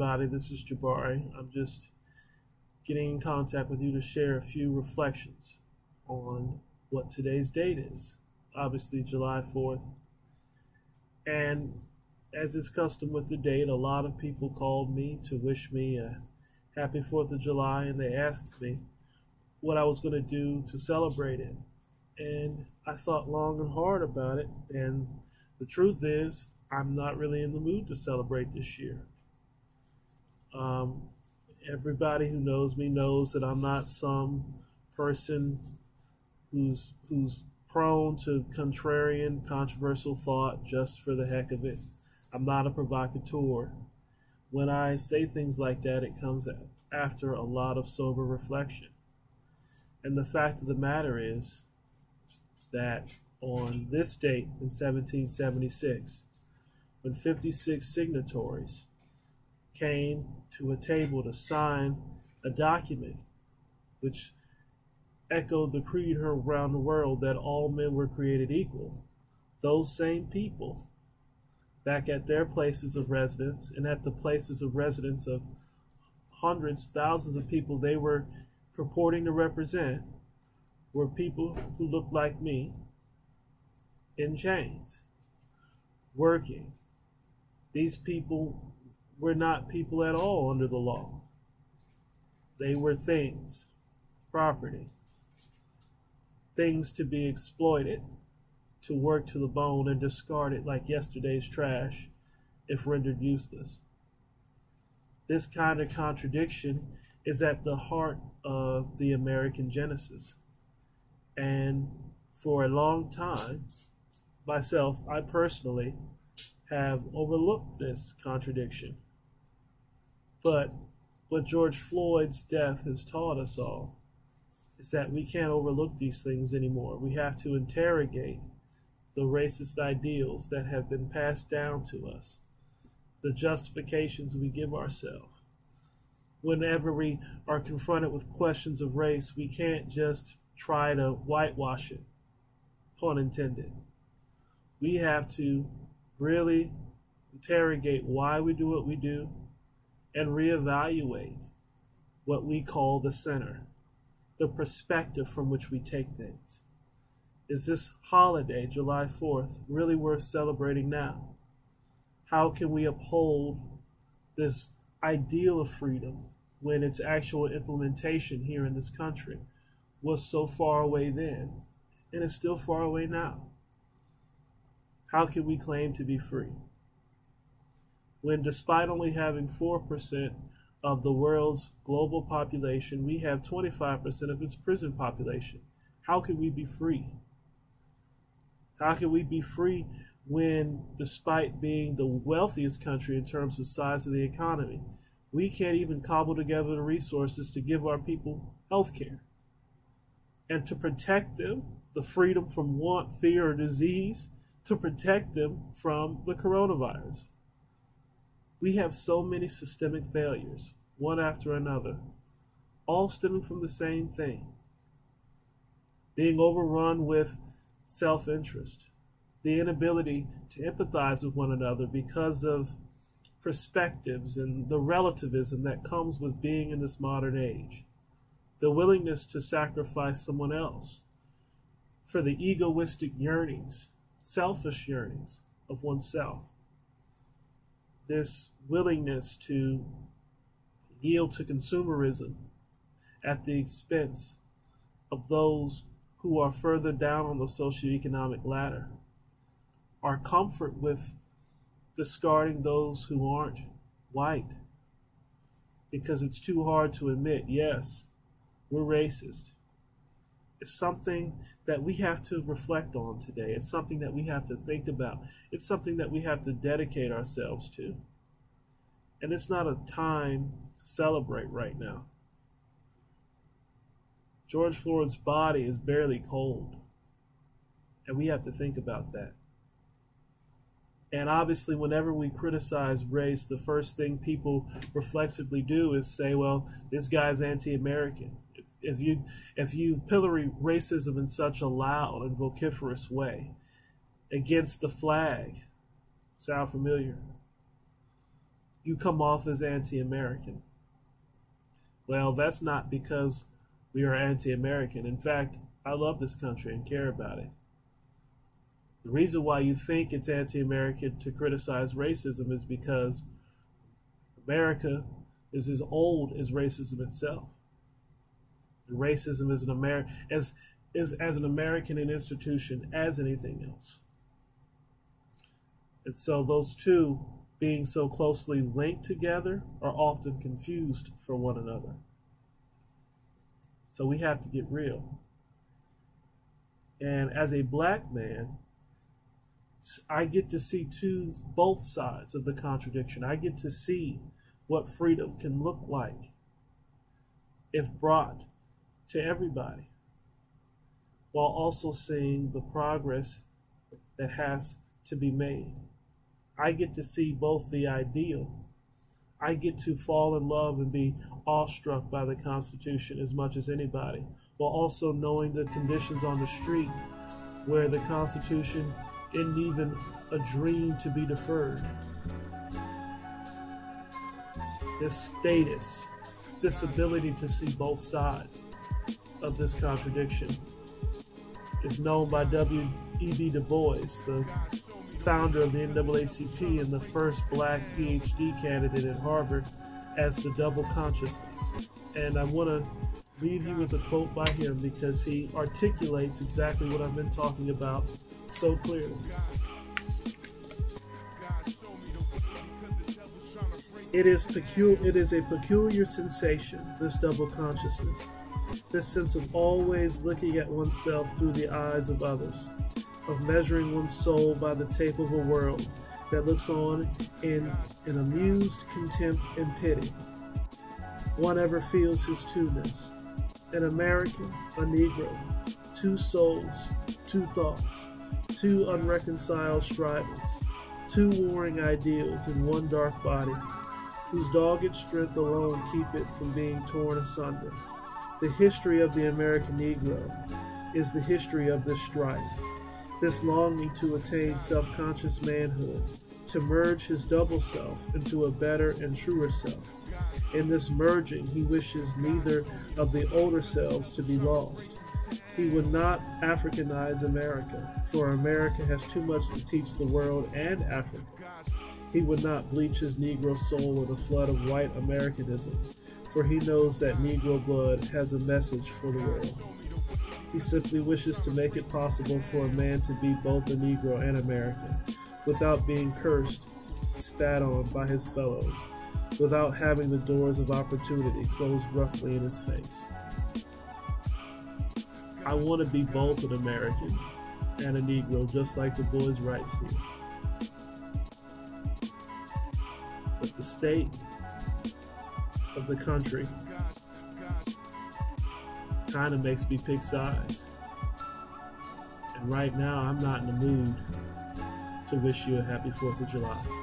everybody. This is Jabari. I'm just getting in contact with you to share a few reflections on what today's date is. Obviously, July 4th. And as is custom with the date, a lot of people called me to wish me a happy 4th of July and they asked me what I was going to do to celebrate it. And I thought long and hard about it. And the truth is, I'm not really in the mood to celebrate this year. Um, everybody who knows me knows that I'm not some person who's who's prone to contrarian, controversial thought just for the heck of it. I'm not a provocateur. When I say things like that, it comes after a lot of sober reflection. And the fact of the matter is that on this date in 1776, when 56 signatories came to a table to sign a document which echoed the creed heard around the world that all men were created equal. Those same people, back at their places of residence and at the places of residence of hundreds, thousands of people they were purporting to represent, were people who looked like me in chains, working. These people were not people at all under the law. They were things, property, things to be exploited, to work to the bone and discarded like yesterday's trash if rendered useless. This kind of contradiction is at the heart of the American Genesis. And for a long time, myself, I personally have overlooked this contradiction. But what George Floyd's death has taught us all is that we can't overlook these things anymore. We have to interrogate the racist ideals that have been passed down to us, the justifications we give ourselves. Whenever we are confronted with questions of race, we can't just try to whitewash it, pun intended. We have to really interrogate why we do what we do and reevaluate what we call the center, the perspective from which we take things. Is this holiday, July 4th, really worth celebrating now? How can we uphold this ideal of freedom when its actual implementation here in this country was so far away then and is still far away now? How can we claim to be free? When despite only having 4% of the world's global population, we have 25% of its prison population. How can we be free? How can we be free when, despite being the wealthiest country in terms of size of the economy, we can't even cobble together the resources to give our people health care and to protect them, the freedom from want, fear, or disease, to protect them from the coronavirus? We have so many systemic failures, one after another, all stemming from the same thing being overrun with self interest, the inability to empathize with one another because of perspectives and the relativism that comes with being in this modern age, the willingness to sacrifice someone else for the egoistic yearnings, selfish yearnings of oneself this willingness to yield to consumerism at the expense of those who are further down on the socioeconomic ladder. Our comfort with discarding those who aren't white because it's too hard to admit, yes, we're racist. It's something that we have to reflect on today. It's something that we have to think about. It's something that we have to dedicate ourselves to. And it's not a time to celebrate right now. George Floyd's body is barely cold. And we have to think about that. And obviously, whenever we criticize race, the first thing people reflexively do is say, well, this guy's anti American if you if you pillory racism in such a loud and vociferous way against the flag, sound familiar? you come off as anti American. Well, that's not because we are anti American. In fact, I love this country and care about it. The reason why you think it's anti American to criticize racism is because America is as old as racism itself. And racism is an Amer- as, is as an American an institution as anything else. And so those two being so closely linked together are often confused for one another. So we have to get real. And as a black man, I get to see two both sides of the contradiction. I get to see what freedom can look like if brought to everybody, while also seeing the progress that has to be made. I get to see both the ideal. I get to fall in love and be awestruck by the Constitution as much as anybody, while also knowing the conditions on the street where the Constitution isn't even a dream to be deferred. This status, this ability to see both sides of this contradiction is known by W.E.B. Du Bois, the founder of the NAACP and the first black PhD candidate at Harvard, as the double consciousness. And I want to leave you with a quote by him because he articulates exactly what I've been talking about so clearly. It is peculiar it is a peculiar sensation, this double consciousness, this sense of always looking at oneself through the eyes of others, of measuring one's soul by the tape of a world that looks on in an amused contempt and pity. One ever feels his two-ness. An American, a Negro, two souls, two thoughts, two unreconciled strivings, two warring ideals in one dark body, whose dogged strength alone keep it from being torn asunder. The history of the American Negro is the history of this strife, this longing to attain self-conscious manhood, to merge his double self into a better and truer self. In this merging, he wishes neither of the older selves to be lost. He would not Africanize America, for America has too much to teach the world and Africa. He would not bleach his Negro soul in a flood of white Americanism, for he knows that Negro blood has a message for the world. He simply wishes to make it possible for a man to be both a Negro and American, without being cursed, spat on by his fellows, without having the doors of opportunity closed roughly in his face. I want to be both an American and a Negro, just like Du Bois writes me. But the state of the country kind of makes me pick sides. And right now, I'm not in the mood to wish you a happy 4th of July.